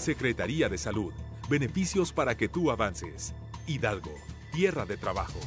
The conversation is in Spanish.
Secretaría de Salud. Beneficios para que tú avances. Hidalgo, tierra de trabajo.